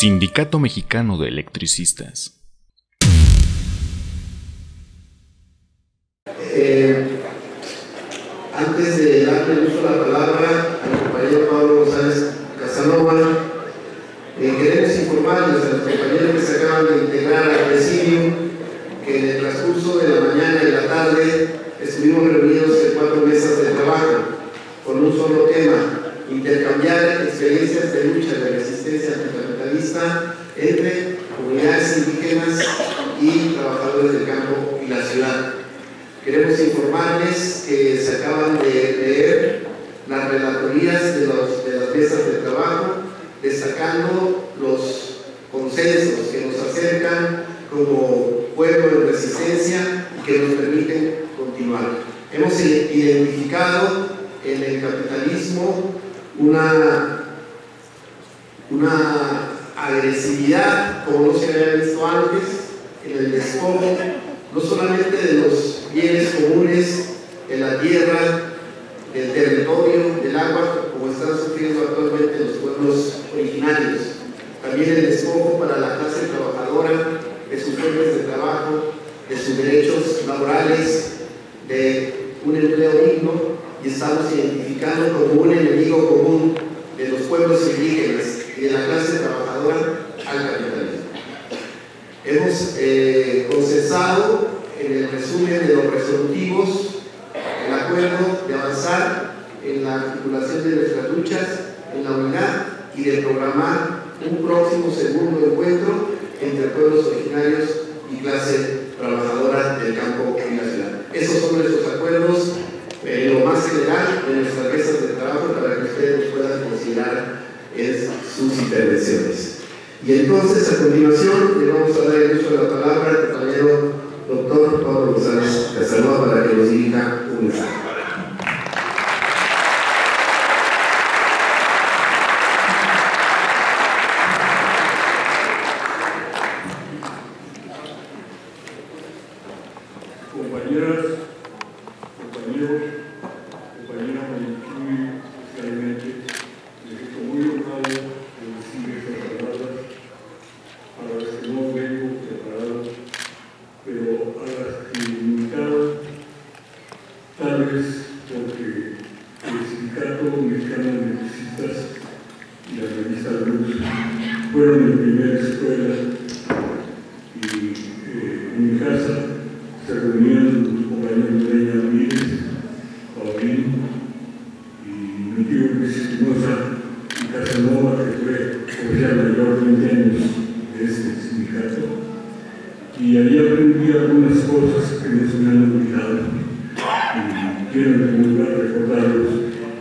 Sindicato Mexicano de Electricistas. Eh, antes de darle uso a la palabra al compañero Pablo González Casanova, eh, queremos informarles a los compañeros que se acaban de integrar al presidio que en el transcurso de la mañana y la tarde estuvimos reunidos en cuatro mesas de trabajo con un solo tema, intercambiar experiencias de lucha de resistencia anticapitalista entre comunidades indígenas y trabajadores del campo y la ciudad. Queremos informarles que se acaban de leer las de las mesas de trabajo, destacando los consensos que nos acercan como pueblo de resistencia y que nos permiten continuar. Hemos identificado en el capitalismo una, una agresividad como no se había visto antes, en el despojo, no solamente de los bienes comunes, en la tierra, del territorio, del agua, como están sufriendo actualmente los pueblos originarios. También el despojo para la clase trabajadora de sus fuentes de trabajo, de sus derechos laborales, de un empleo digno y estamos identificando como un enemigo común de los pueblos indígenas y de la clase trabajadora al capitalismo. Hemos eh, en el resumen de los resolutivos de avanzar en la articulación de nuestras luchas, en la unidad y de programar un próximo segundo encuentro entre pueblos originarios y clase trabajadora del campo y la ciudad. Esos son nuestros acuerdos en lo más general de nuestras mesas de trabajo para que ustedes puedan considerar en sus intervenciones. Y entonces, a continuación, le vamos a dar el uso de la palabra al compañero doctor Pablo González Casanova para que nos dirija mensaje. compañeras, compañeros, compañera Marichuy, especialmente, me siento muy honrado de decir estas palabras a las que no vengo preparado, pero a las que me invitaron, tal vez porque el Sindicato Mexicano de Electricistas y la revista Luz fueron mi primera escuela y eh, en mi casa se reunían los compañeros de ella Mírez, Paulín y mi tío Luis Espinosa y Casanova, que fue oficial mayor 20 años de este sindicato. Y ahí aprendí algunas cosas que no se me han olvidado. Y quiero en primer lugar recordarlos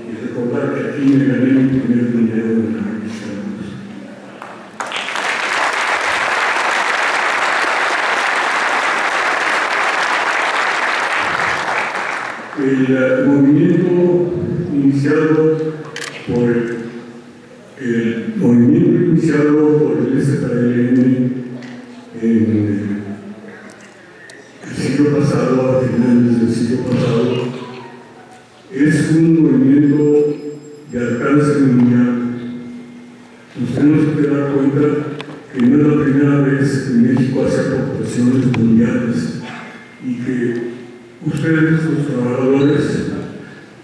y recordar que aquí me gané mi primer dinero en la revista Luz. El eh, movimiento iniciado por el, el movimiento iniciado por el SKLN en el siglo pasado, a finales del siglo pasado, es un movimiento de alcance mundial. Nos tenemos que dar cuenta que no es la primera vez que México hace aportaciones mundiales y que ustedes, los trabajadores,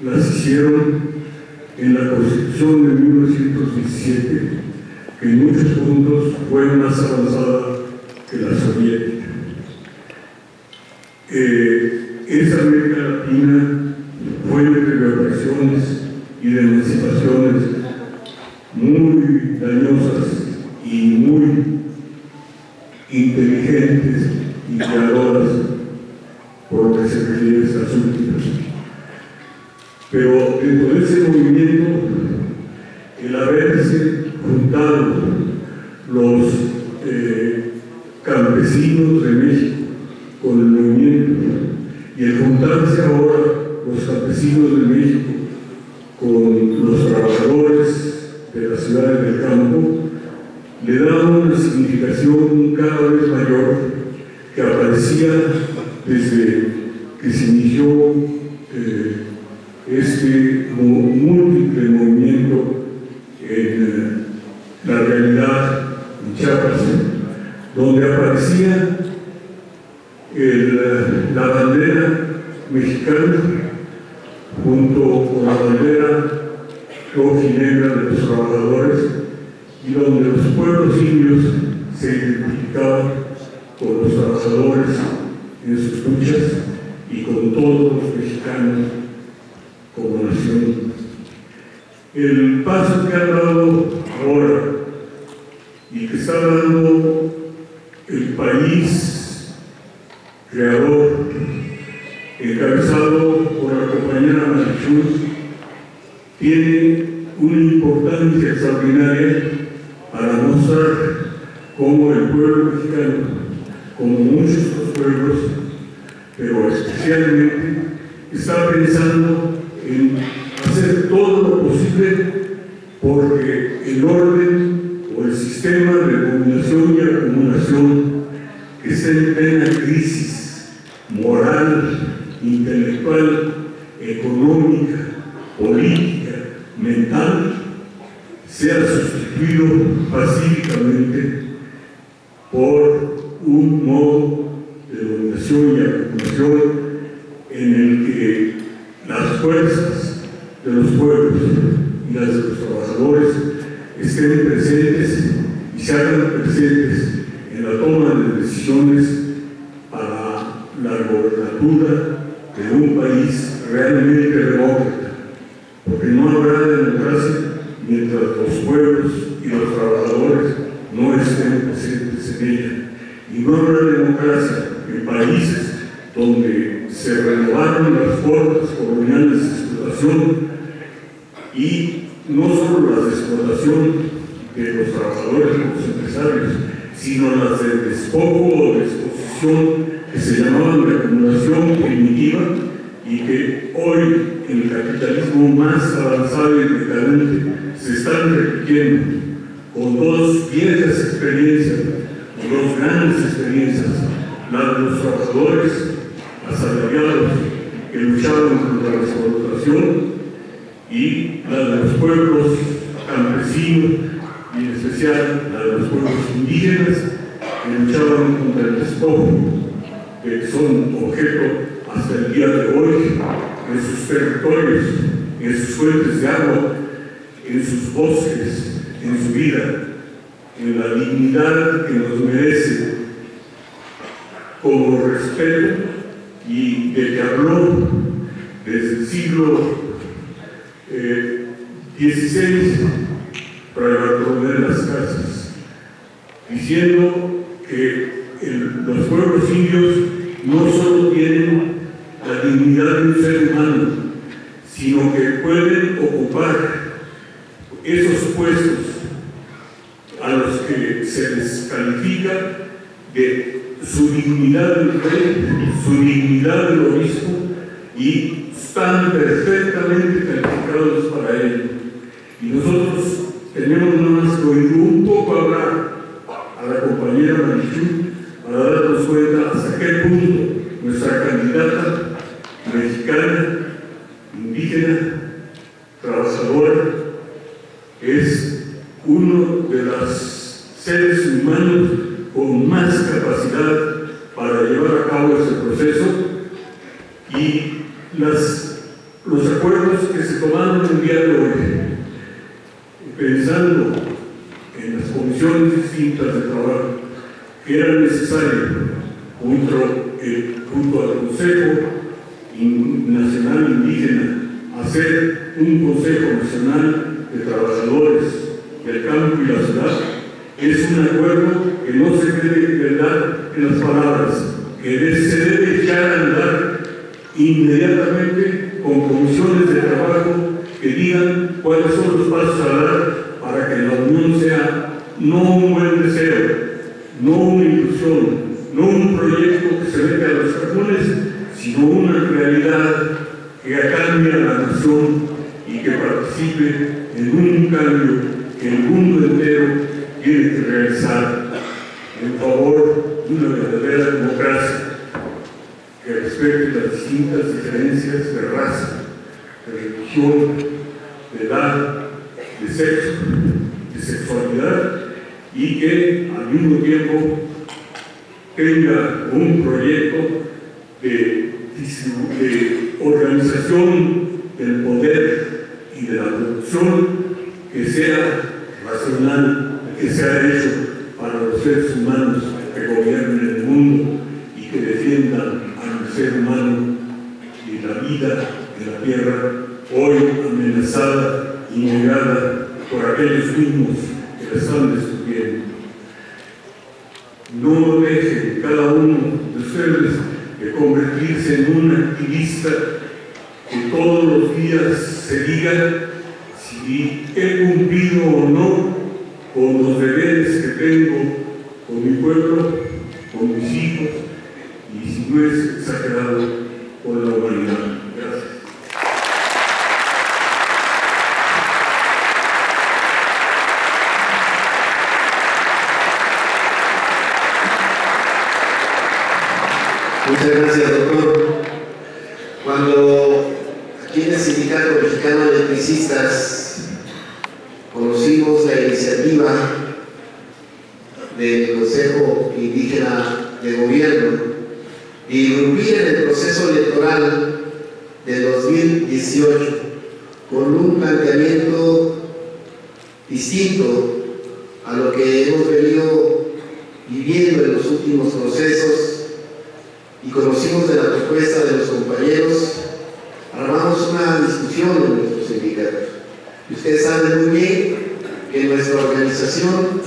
las hicieron en la Constitución de 1917, que en muchos puntos fue más avanzada que la soviética. Eh, esa América Latina fue de represiones y de emancipaciones muy dañosas y muy inteligentes y creadoras por lo que se refiere a estas últimas. Pero dentro de ese movimiento, el haberse juntado los eh, campesinos de México con el movimiento y el juntarse ahora los campesinos de México con los trabajadores de las ciudades del campo, le da una significación cada vez mayor que aparecía desde que se inició eh, este en Chiapas, donde aparecía la bandera mexicana junto con la bandera rojinegra de los trabajadores y donde los pueblos indios se identificaban con los trabajadores en sus luchas y con todos los mexicanos como nación. El paso que ha dado ahora y que está dando el país creador, encabezado por la compañera Marichuz, tiene una importancia extraordinaria para mostrar cómo el pueblo mexicano, como muchos otros pueblos, pero especialmente, está pensando en hacer todo lo posible porque el orden o el sistema de dominación y acumulación que está en plena crisis moral, intelectual, económica, política, mental, sea sustituido pacíficamente por un modo de dominación y acumulación en el que las fuerzas de los pueblos y las de los trabajadores estén presentes y se hagan presentes en la toma de decisiones para la gobernatura de un país realmente demócrata, porque no habrá democracia mientras los pueblos y los trabajadores no estén presentes en ella. Y no habrá democracia en países donde se renovaron las formas coloniales de explotación y no solo las de explotación de los trabajadores y los empresarios, sino las de despojo o de exposición que se llamaban de acumulación primitiva y que hoy en el capitalismo más avanzado y decadente se están repitiendo con dos viejas experiencias, dos grandes experiencias, la de los trabajadores asalariados que luchaban contra la explotación y la de los pueblos campesinos y en especial la de los pueblos indígenas que luchaban contra el despojo, que son objeto hasta el día de hoy en sus territorios, en sus fuentes de agua, en sus bosques, en su vida, en la dignidad que nos merece como respeto y de que habló desde el siglo eh, XVI para Bartolomé de las Casas, diciendo que los pueblos indios no solo tienen la dignidad de un ser humano, sino que pueden ocupar esos puestos a los que se les califica de su dignidad del rey, su dignidad del obispo y están perfectamente calificados para ello. Y nosotros tenemos nada más que oír un poco hablar a la compañera Marichu para darnos cuenta hasta qué punto nuestra candidata mexicana, indígena, trabajadora, es uno de los seres humanos con más capacidad para llevar a cabo ese proceso y las, los acuerdos que se tomaron el día de hoy, pensando en las comisiones distintas de trabajo que eran necesarias junto, eh, junto al Consejo Nacional Indígena, hacer un Consejo Nacional de Trabajadores del Campo y la Ciudad, es un acuerdo que no se debe dar en las palabras, que se debe echar a andar inmediatamente con comisiones de trabajo que digan cuáles son los pasos a dar para que la unión sea no un buen deseo, no una ilusión, no un proyecto que se mete a los comunes, sino una realidad que cambie a la nación y que participe en un cambio que el mundo entero tiene que realizar en favor de una verdadera democracia que respete las distintas diferencias de raza, de religión, de edad, de sexo, de sexualidad y que al mismo tiempo tenga un proyecto de, organización del poder y de la producción que sea racional, que sea hecho para los seres humanos que gobiernen el mundo y que defiendan al ser humano y la vida de la tierra, hoy amenazada y negada por aquellos mismos que la están destruyendo. No dejen cada uno de ustedes de convertirse en un activista que todos los días se diga si he cumplido o no con los deberes que tengo con mi pueblo, con mis hijos y si no es exagerado con la humanidad. Gracias. Muchas gracias, doctor. Cuando aquí en el Sindicato Mexicano de Electricistas conocimos la iniciativa del Consejo Indígena de Gobierno de irrumpir en el proceso electoral de 2018 con un planteamiento distinto a lo que hemos venido viviendo en los últimos procesos conocimos de la propuesta de los compañeros, armamos una discusión en nuestro sindicato. Y ustedes saben muy bien que nuestra organización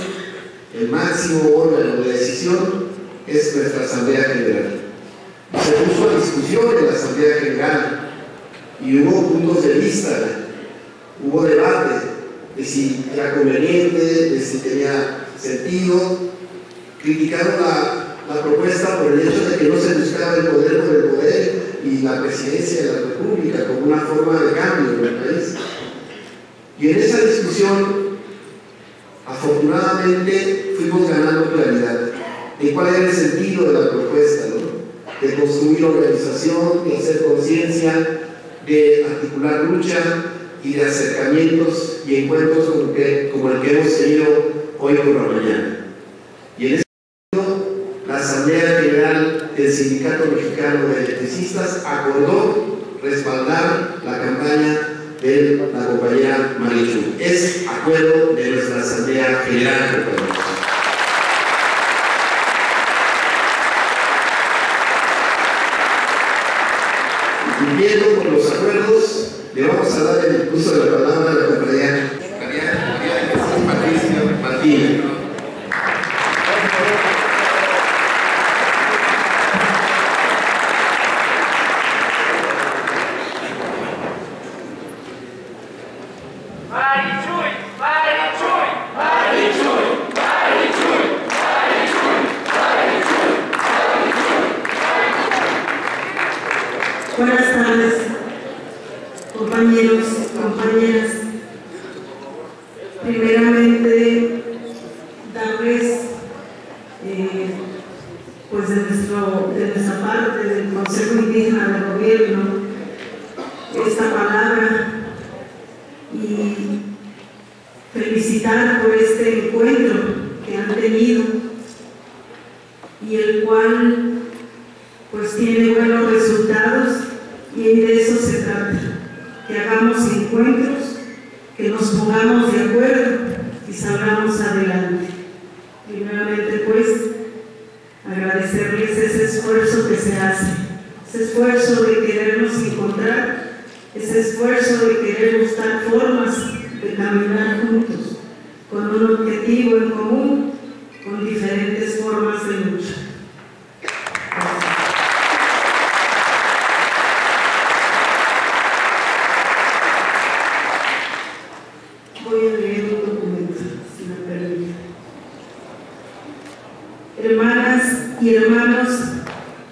el máximo órgano de decisión es nuestra Asamblea General. Se puso a discusión en la Asamblea General y hubo puntos de vista, hubo debate de si era conveniente, de si tenía sentido. Criticaron la la propuesta por el hecho de que no se buscaba el poder por el poder y la presidencia de la República como una forma de cambio en el país. Y en esa discusión, afortunadamente, fuimos ganando claridad de cuál era el sentido de la propuesta, de construir organización, de hacer conciencia, de articular lucha y de acercamientos y encuentros como, que, como el que hemos tenido hoy por la mañana. Y en Del Sindicato Mexicano de Electricistas acordó respaldar la campaña de la compañera Marichu. Es acuerdo de nuestra Asamblea General. Cumpliendo con los acuerdos, le vamos a dar el uso de la palabra a la compañera María, María de Jesús Patricio Martínez. Marichuy, Marichuy, Marichuy, Marichuy, Buenas tardes, compañeros, compañeras. Primeramente, darles, eh, pues de, nuestro, de nuestra parte, Consejo Indígena del Gobierno, esta palabra y felicitar por este encuentro que han tenido y el cual pues tiene buenos resultados y de eso se trata, que hagamos encuentros, que nos pongamos de acuerdo y salgamos adelante. Primeramente pues agradecerles ese esfuerzo que se hace, ese esfuerzo de querernos encontrar, ese esfuerzo de querer buscar formas de caminar juntos, con un objetivo en común, con diferentes formas de lucha. Voy a leer un documento, si me permite. Hermanas hermanos,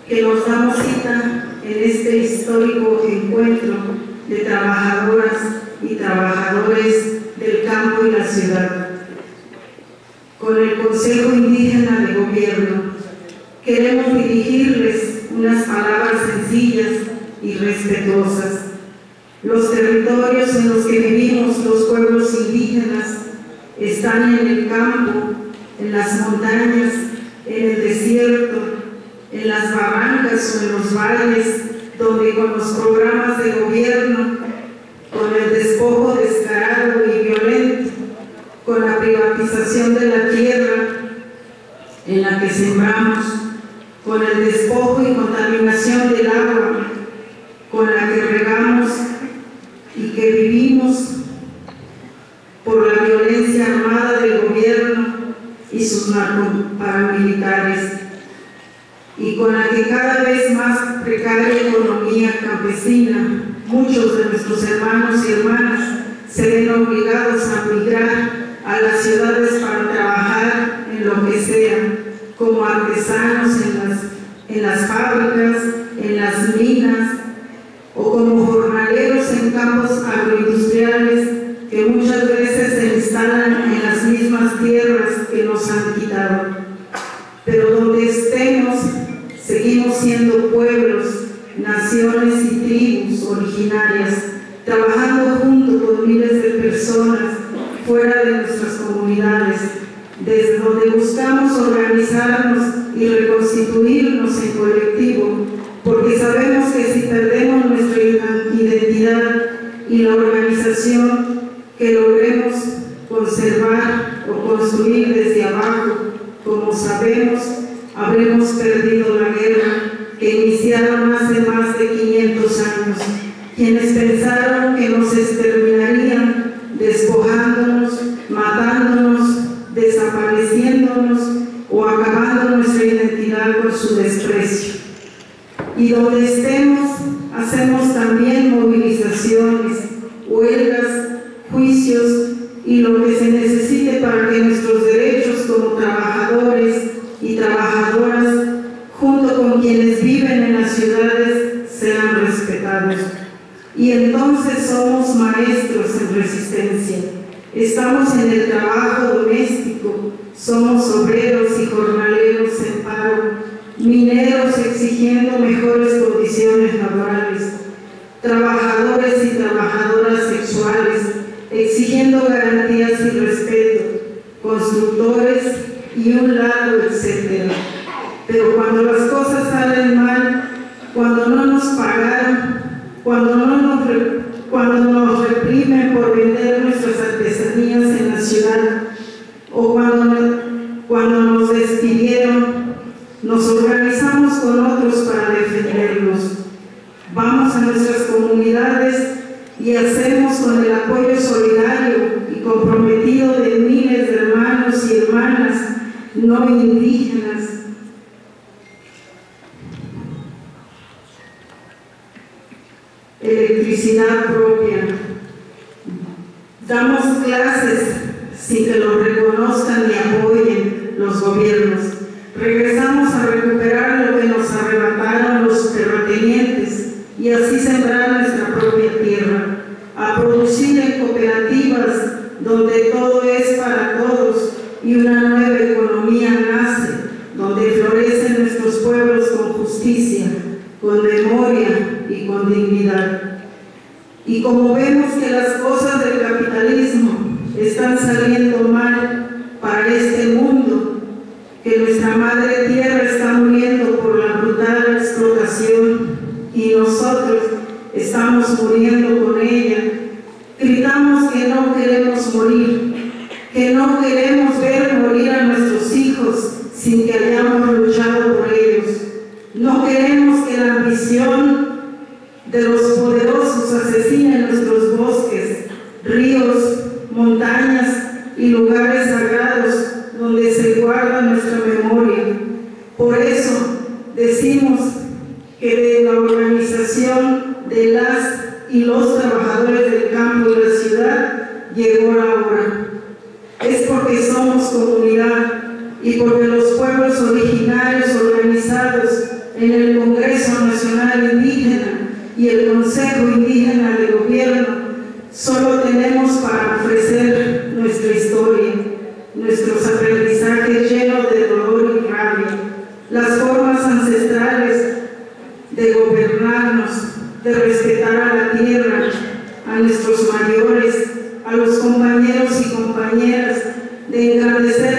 que nos damos cita en este histórico encuentro de trabajadoras y trabajadores del campo y la ciudad. Con el Consejo Indígena de Gobierno, queremos dirigirles unas palabras sencillas y respetuosas. Los territorios en los que vivimos los pueblos indígenas están en el campo en las montañas, en el desierto, en las barrancas o en los valles, donde con los programas de gobierno, con el despojo descarado y violento, con la privatización de la tierra en la que sembramos, con el despojo y contaminación del agua con la que regamos y que vivimos por la violencia armada del gobierno y sus paramilitares y con la que cada vez más precaria economía campesina, muchos de nuestros hermanos y hermanas se ven obligados a migrar a las ciudades para trabajar en lo que sea, como artesanos en las, en las fábricas, en las minas o como jornaleros en campos agroindustriales que muchas veces se instalan en las mismas tierras que nos han quitado. Pero donde siendo pueblos, naciones y tribus originarias, trabajando junto con miles de personas fuera de nuestras comunidades, desde donde buscamos organizarnos y reconstituirnos en colectivo, porque sabemos que si perdemos nuestra identidad y la organización que logremos conservar o construir desde abajo, como sabemos, habremos perdido la guerra que iniciaron hace más de 500 años, quienes pensaron que nos exterminarían despojándonos, matándonos, desapareciéndonos o acabando nuestra identidad con su desprecio. Y donde estemos, hacemos también movilizaciones, Y entonces somos maestros en resistencia. Estamos en el trabajo doméstico, somos obreros y jornaleros en paro, mineros exigiendo mejores condiciones laborales, trabajadores y trabajadoras sexuales exigiendo garantías y respeto, constructores y un largo etcétera. Pero cuando las cosas salen mal, cuando no nos pagaron, cuando, no nos, cuando nos reprimen por vender nuestras artesanías en la ciudad, o cuando, cuando nos despidieron, nos organizamos con otros para defendernos. Vamos a nuestras comunidades y hacemos con el apoyo solidario y comprometido de miles de hermanos y hermanas no indígenas. Electricidad propia. Damos clases sin que lo reconozcan y apoyen los gobiernos. Regresamos a recuperar lo que nos arrebataron los terratenientes y así sembrar nuestra propia tierra, a producir en cooperativas donde todo es para todos y una nueva economía nace, donde florecen nuestros pueblos con justicia, con memoria y con dignidad. Y como vemos que las cosas del capitalismo están saliendo mal para este mundo, que nuestra madre tierra está muriendo por la brutal explotación y nosotros estamos muriendo con ella, gritamos que no queremos morir, que no queremos ver morir a nuestros hijos sin que hayamos luchado por ellos. No queremos que la ambición de los poderosos asesine nuestros bosques, ríos, montañas y lugares sagrados donde se guarda nuestra memoria. Por eso decimos que de la organización de las y los trabajadores del campo y la ciudad llegó la hora. Es porque somos comunidad y porque los pueblos originarios organizados en el Congreso Nacional Indígena y el Consejo Indígena de Gobierno solo tenemos para ofrecer nuestra historia, nuestros aprendizajes llenos de dolor y rabia, las formas ancestrales de gobernarnos, de respetar a la tierra, a nuestros mayores, a los compañeros y compañeras, de engrandecer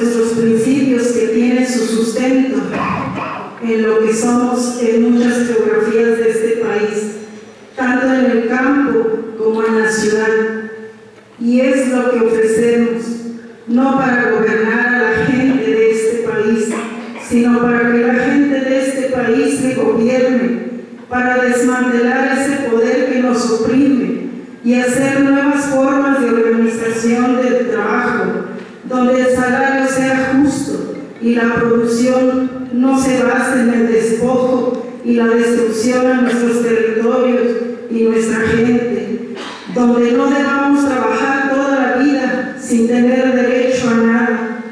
nuestros principios que tienen su sustento en lo que somos en muchas geografías de este país, tanto en el campo como en la ciudad. Y es lo que ofrecemos, no para gobernar a la gente de este país, sino para que la gente de este país se gobierne, para desmantelar ese poder que nos oprime y hacer nuevas formas de organización del trabajo, donde el salario sea justo y la producción no se base en el despojo y la destrucción a nuestros territorios y nuestra gente, donde no debamos trabajar toda la vida sin tener derecho a nada,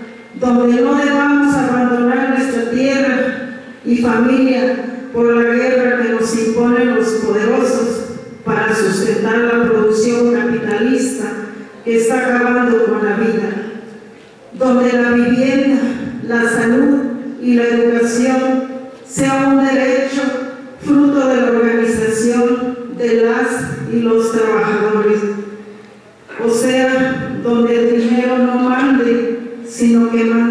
donde no debamos abandonar nuestra tierra y familia por la guerra que nos imponen los poderosos para sustentar la producción capitalista que está acabando con la vida donde la vivienda, la salud y la educación sea un derecho fruto de la organización de las y los trabajadores. O sea, donde el dinero no mande, sino que mande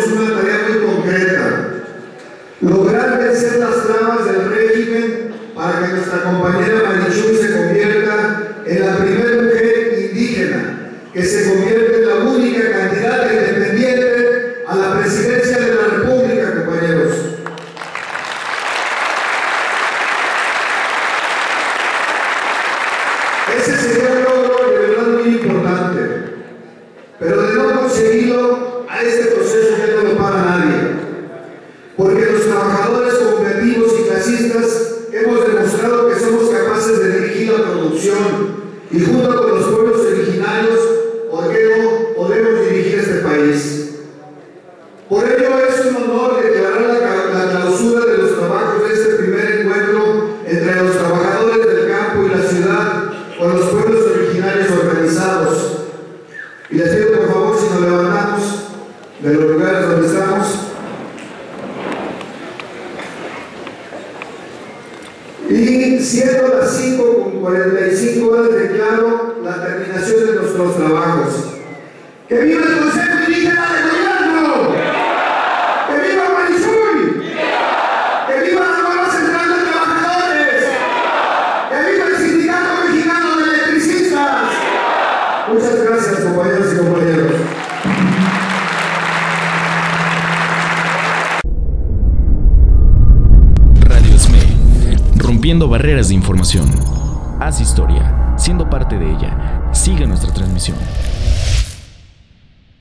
es una tarea muy concreta. Lograr vencer las trabas del régimen para que nuestra compañera Marichuy se convierta